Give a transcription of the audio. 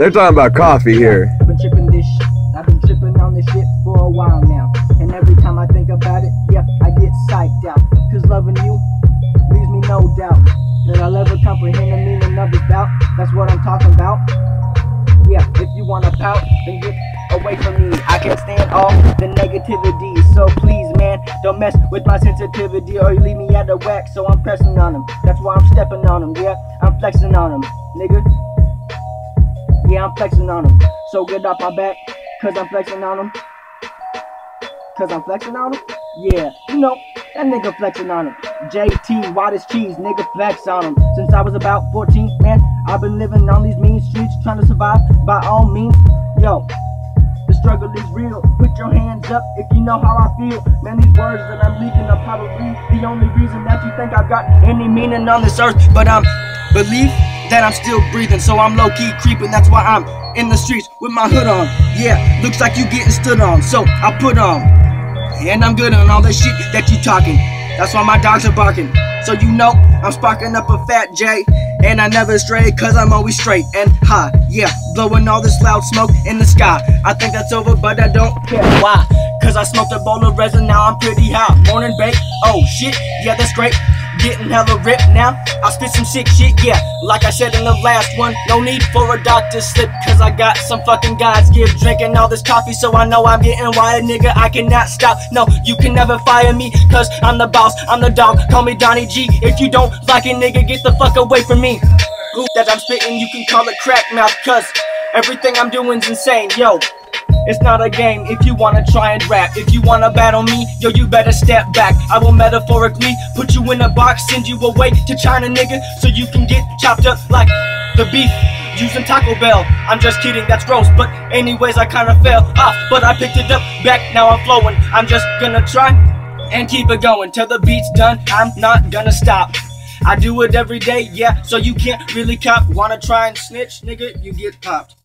They're talking about coffee here. Been tripping this shit. I've been tripping on this shit for a while now. And every time I think about it, yeah, I get psyched out. Cause loving you leaves me no doubt that I'll ever comprehend the meaning of this doubt. That's what I'm talking about. Yeah, if you wanna pout, then get away from me. I can't stand all the negativity. So please, man, don't mess with my sensitivity or you leave me out of whack. So I'm pressing on them. That's why I'm stepping on them. Yeah, I'm flexing on them, nigga. Yeah, I'm flexing on them. So get off my back, cause I'm flexing on them. Cause I'm flexing on them? Yeah, you know, that nigga flexing on him. JT, whitest cheese, nigga flex on him. Since I was about 14, man, I've been living on these mean streets, trying to survive by all means. Yo, the struggle is real. Put your hands up if you know how I feel. Man, these words that I'm leaking are probably the only reason that you think I've got any meaning on this earth. But I'm belief that I'm still breathing, so I'm low key creeping. That's why I'm in the streets with my hood on. Yeah, looks like you getting stood on, so I put on. And I'm good on all the shit that you talking. That's why my dogs are barking. So you know I'm sparking up a fat J. And I never stray, cause I'm always straight and high. Yeah, blowing all this loud smoke in the sky. I think that's over, but I don't care. Why? Cause I smoked a bowl of resin, now I'm pretty hot. Morning bake, oh shit, yeah, that's great. Getting hella ripped now. I spit some sick shit, yeah. Like I said in the last one, no need for a doctor slip. Cause I got some fucking God's gift. Drinking all this coffee, so I know I'm getting wired, nigga. I cannot stop. No, you can never fire me. Cause I'm the boss, I'm the dog. Call me Donnie G. If you don't like it, nigga, get the fuck away from me. That I'm spitting, you can call it crack mouth. Cause everything I'm doing's insane, yo. It's not a game if you wanna try and rap. If you wanna battle me, yo, you better step back. I will metaphorically put you in a box, send you away to China, nigga, so you can get chopped up like the beef. Using Taco Bell. I'm just kidding, that's gross. But anyways, I kinda fell off, but I picked it up back. Now I'm flowing. I'm just gonna try and keep it going till the beat's done. I'm not gonna stop. I do it every day, yeah. So you can't really cop. Wanna try and snitch, nigga? You get popped.